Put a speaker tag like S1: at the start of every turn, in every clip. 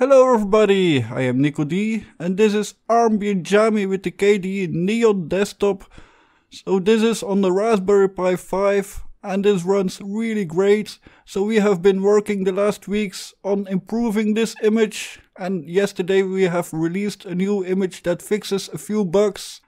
S1: Hello everybody, I am NicoD and this is Armbian Jammy with the KDE Neon desktop. So this is on the Raspberry Pi 5 and this runs really great. So we have been working the last weeks on improving this image and yesterday we have released a new image that fixes a few bugs.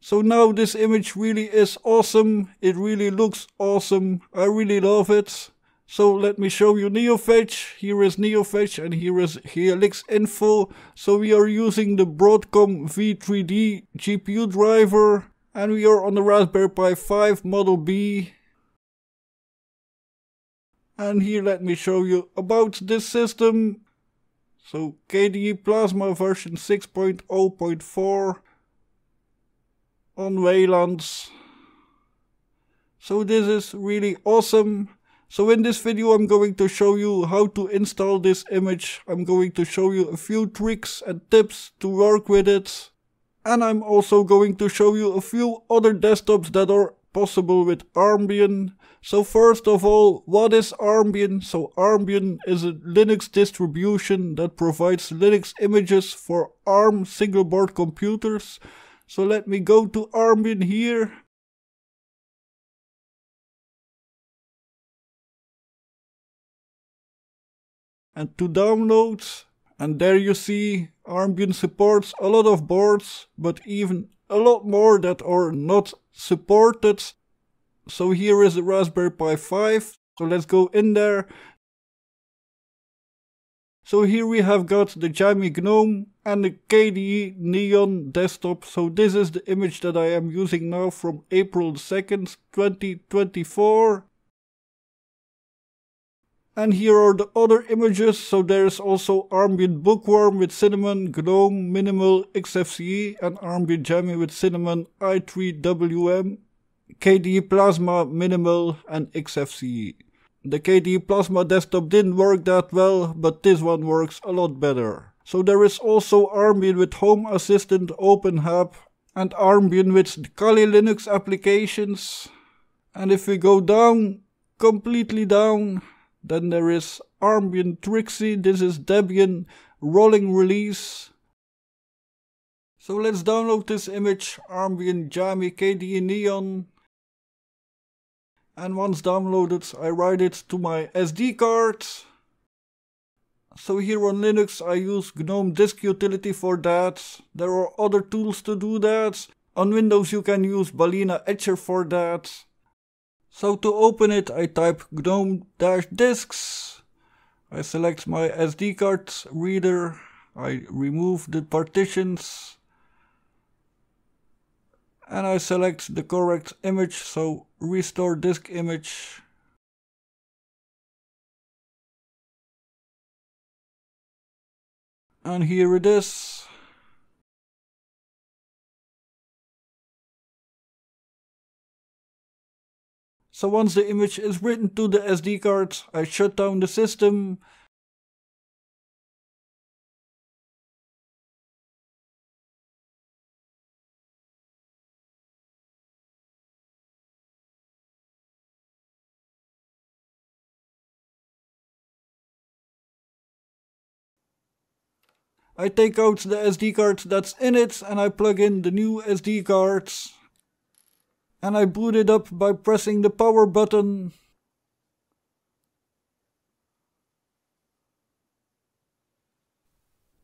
S1: So now this image really is awesome, it really looks awesome, I really love it. So let me show you NeoFetch. Here is NeoFetch and here is Helix Info. So we are using the Broadcom V3D GPU driver and we are on the Raspberry Pi 5 Model B. And here let me show you about this system. So KDE Plasma version 6.0.4 on Wayland. So this is really awesome. So in this video I'm going to show you how to install this image. I'm going to show you a few tricks and tips to work with it. And I'm also going to show you a few other desktops that are possible with Armbian. So first of all, what is Armbian? So Armbian is a Linux distribution that provides Linux images for ARM single board computers. So let me go to Armbian here and to downloads and there you see Armbian supports a lot of boards but even a lot more that are not supported. So here is the Raspberry Pi 5. So let's go in there. So here we have got the Jammy GNOME and the KDE Neon desktop. So this is the image that I am using now from April 2nd, 2024. And here are the other images. So there's also Armbian Bookworm with Cinnamon, GNOME, Minimal, XFCE, and Armbian Jammy with Cinnamon, i3WM, KDE Plasma, Minimal, and XFCE. The KDE Plasma desktop didn't work that well, but this one works a lot better. So there is also Armbian with Home Assistant, OpenHAB, and Armbian with Kali Linux applications. And if we go down, completely down, then there is Armbian Trixie. This is Debian rolling release. So let's download this image, Armbian Jammy KDE Neon. And once downloaded, I write it to my SD card. So here on Linux I use GNOME Disk Utility for that. There are other tools to do that. On Windows you can use Balena Etcher for that. So to open it, I type gnome-disks. I select my SD card reader. I remove the partitions. And I select the correct image, so restore disk image. And here it is. So once the image is written to the SD card, I shut down the system. I take out the SD card that's in it and I plug in the new SD cards and I boot it up by pressing the power button.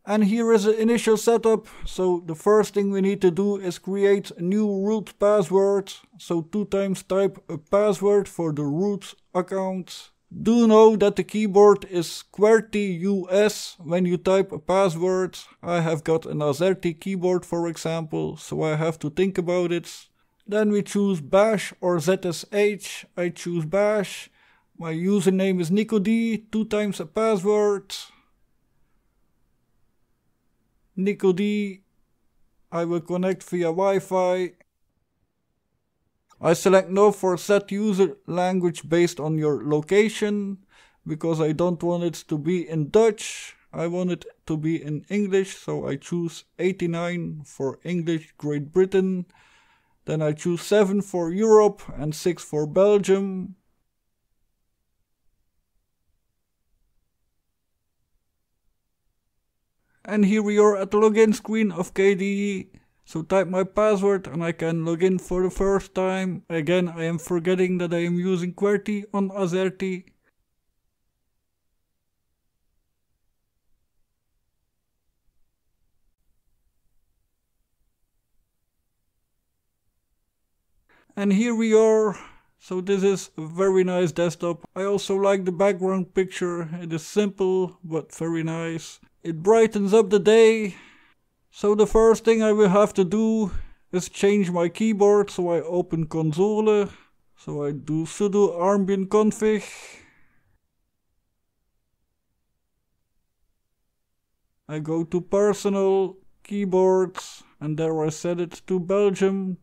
S1: And here is the initial setup. So the first thing we need to do is create a new root password. So two times type a password for the root account. Do know that the keyboard is QWERTY US when you type a password. I have got an AZERTY keyboard for example, so I have to think about it. Then we choose bash or zsh. I choose bash. My username is NicoD, two times a password. NicoD. I will connect via Wi-Fi. I select no for set user language based on your location because I don't want it to be in Dutch. I want it to be in English, so I choose 89 for English Great Britain. Then I choose 7 for Europe and 6 for Belgium. And here we are at the login screen of KDE. So type my password and I can log in for the first time. Again, I am forgetting that I am using QWERTY on Azerty. And here we are. So this is a very nice desktop. I also like the background picture. It is simple but very nice. It brightens up the day. So the first thing I will have to do is change my keyboard. So I open console. So I do sudo armbian config. I go to personal keyboards and there I set it to Belgium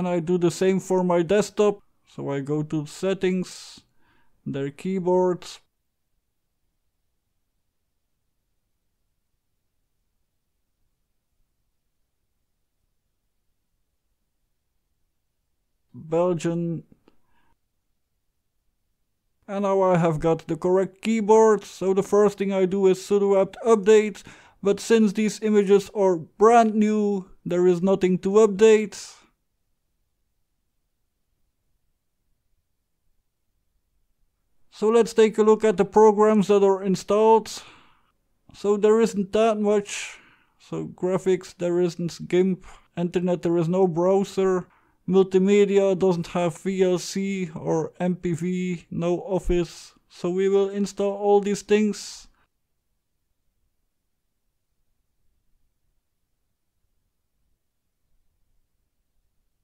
S1: and I do the same for my desktop. So I go to settings, there keyboards. Belgian. And now I have got the correct keyboard, so the first thing I do is sudo apt update, but since these images are brand new, there is nothing to update. So let's take a look at the programs that are installed. So there isn't that much. So graphics, there isn't GIMP. Internet, there is no browser. Multimedia doesn't have VLC or MPV, no Office. So we will install all these things.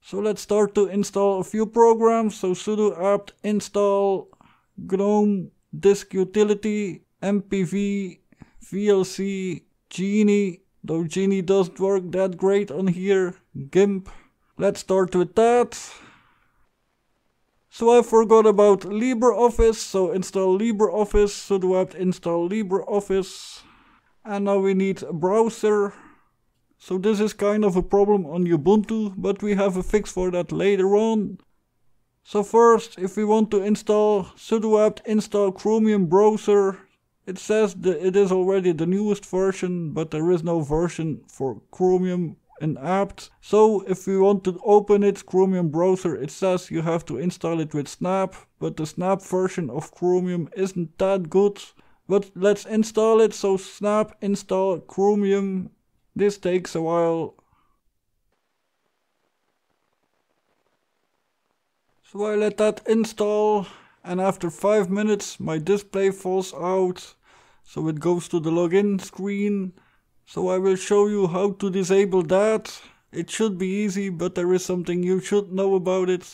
S1: So let's start to install a few programs. So sudo apt install GNOME, Disk Utility, MPV, VLC, Geany, though Geany doesn't work that great on here, GIMP. Let's start with that. So I forgot about LibreOffice, so install LibreOffice, so do I have to install LibreOffice. And now we need a browser. So this is kind of a problem on Ubuntu, but we have a fix for that later on. So first, if we want to install sudo apt install Chromium browser, it says that it is already the newest version, but there is no version for Chromium in apt. So if we want to open it, Chromium browser, it says you have to install it with Snap, but the Snap version of Chromium isn't that good. But let's install it, so Snap install Chromium. This takes a while, So I let that install and after 5 minutes my display falls out. So it goes to the login screen. So I will show you how to disable that. It should be easy but there is something you should know about it.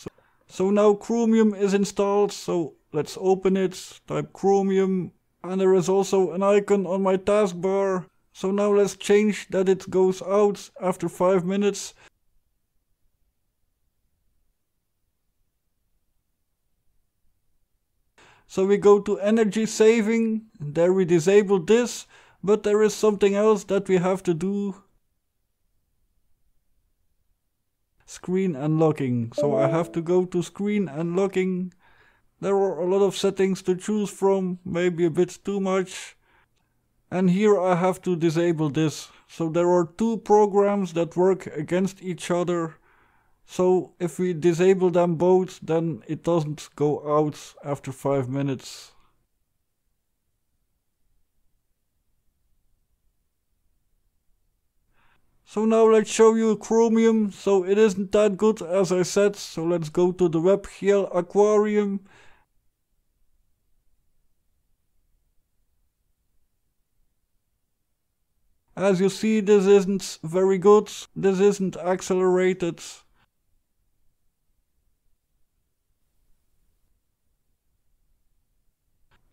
S1: So now Chromium is installed so let's open it, type Chromium and there is also an icon on my taskbar. So now let's change that it goes out after 5 minutes So we go to energy saving, there we disable this, but there is something else that we have to do. Screen unlocking. So I have to go to screen unlocking. There are a lot of settings to choose from, maybe a bit too much. And here I have to disable this. So there are two programs that work against each other. So if we disable them both, then it doesn't go out after 5 minutes. So now let's show you Chromium. So it isn't that good as I said. So let's go to the web WebGL Aquarium. As you see, this isn't very good. This isn't accelerated.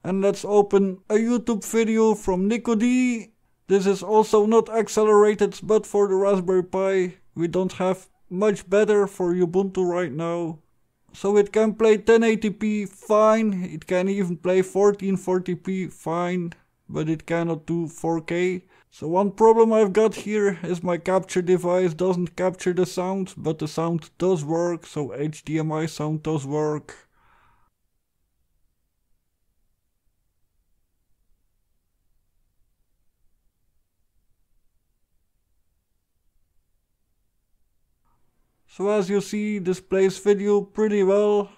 S1: And let's open a YouTube video from NicoD. This is also not accelerated, but for the Raspberry Pi, we don't have much better for Ubuntu right now. So it can play 1080p fine, it can even play 1440p fine, but it cannot do 4K. So one problem I've got here is my capture device doesn't capture the sound, but the sound does work, so HDMI sound does work. So as you see, this plays video pretty well.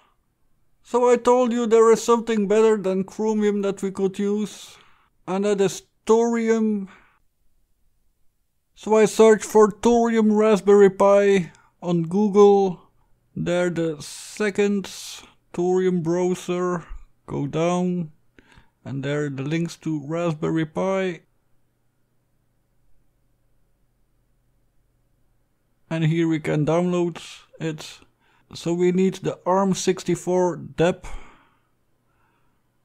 S1: So I told you there is something better than Chromium that we could use, and that is Thorium. So I searched for Thorium Raspberry Pi on Google. There the second Thorium browser. Go down, and there the links to Raspberry Pi. And here we can download it. So we need the ARM64 DEB.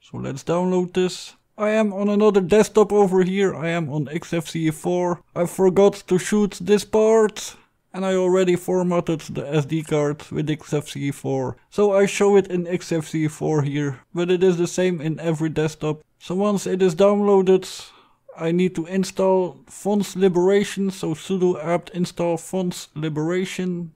S1: So let's download this. I am on another desktop over here. I am on XFCE4. I forgot to shoot this part. And I already formatted the SD card with XFCE4. So I show it in XFCE4 here. But it is the same in every desktop. So once it is downloaded, I need to install fonts liberation, so sudo apt install fonts liberation.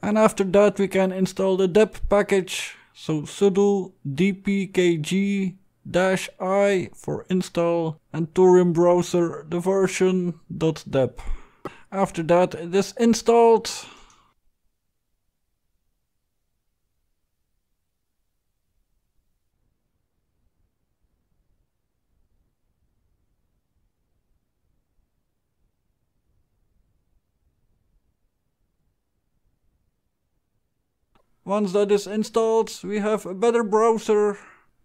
S1: And after that we can install the deb package, so sudo dpkg i for install and Thorium browser the version .deb. After that it is installed Once that is installed, we have a better browser.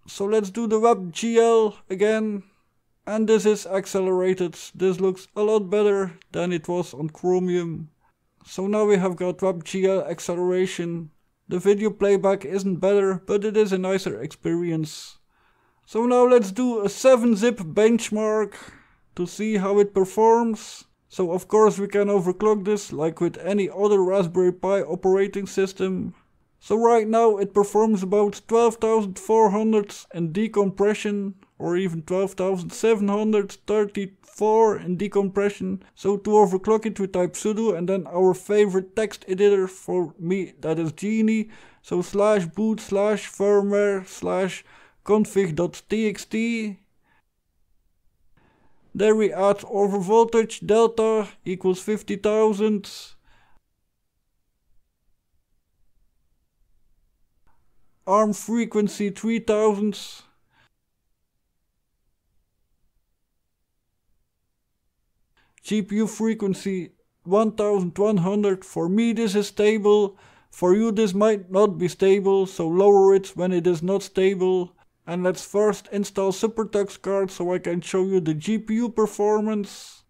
S1: So let's do the WebGL again. And this is accelerated. This looks a lot better than it was on Chromium. So now we have got WebGL acceleration. The video playback isn't better, but it is a nicer experience. So now let's do a 7-zip benchmark to see how it performs. So of course we can overclock this like with any other Raspberry Pi operating system. So right now it performs about 12,400 in decompression or even 12,734 in decompression. So to overclock it we type sudo and then our favorite text editor for me that is Geany. So slash boot slash firmware slash config.txt. There we add over voltage delta equals 50,000 arm frequency 3000 GPU frequency 1100 for me this is stable. For you this might not be stable so lower it when it is not stable. And let's first install SuperTuxKart so I can show you the GPU performance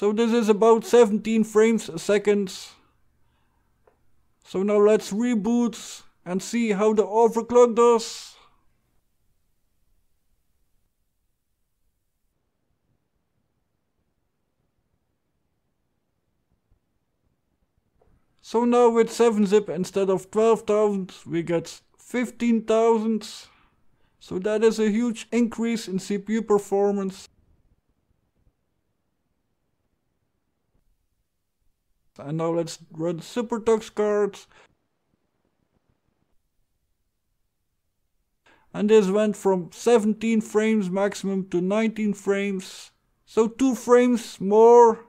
S1: So this is about 17 frames a second. So now let's reboot and see how the overclock does. So now with 7-zip instead of 12,000 we get 15,000. So that is a huge increase in CPU performance. And now let's run Super SuperTuxKarts. And this went from 17 frames maximum to 19 frames. So 2 frames more.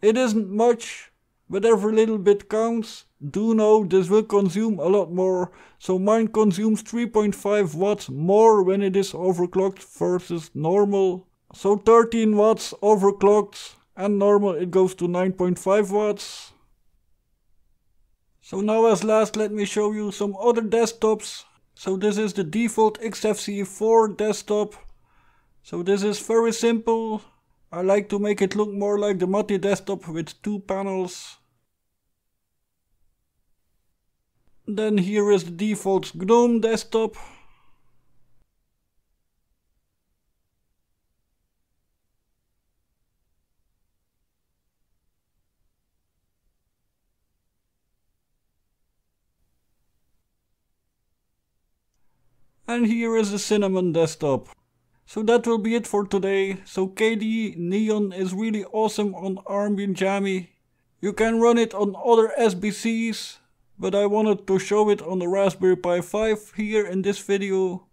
S1: It isn't much, but every little bit counts. Do know this will consume a lot more. So mine consumes 3.5 watts more when it is overclocked versus normal. So 13 watts overclocked and normal it goes to 9.5 watts. So now as last let me show you some other desktops. So this is the default XFCE4 desktop. So this is very simple. I like to make it look more like the MATE desktop with two panels. Then here is the default GNOME desktop. And here is the Cinnamon desktop. So that will be it for today. So KDE Neon is really awesome on Armbian Jammy. You can run it on other SBCs, but I wanted to show it on the Raspberry Pi 5 here in this video.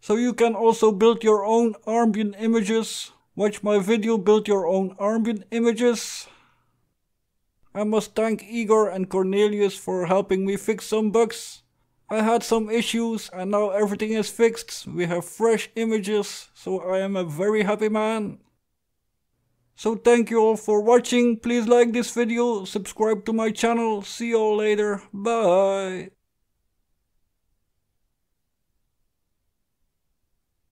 S1: So you can also build your own Armbian images. Watch my video build your own Armbian images. I must thank Igor and Cornelius for helping me fix some bugs. I had some issues and now everything is fixed. We have fresh images, so I am a very happy man. So thank you all for watching. Please like this video, subscribe to my channel. See you all later. Bye.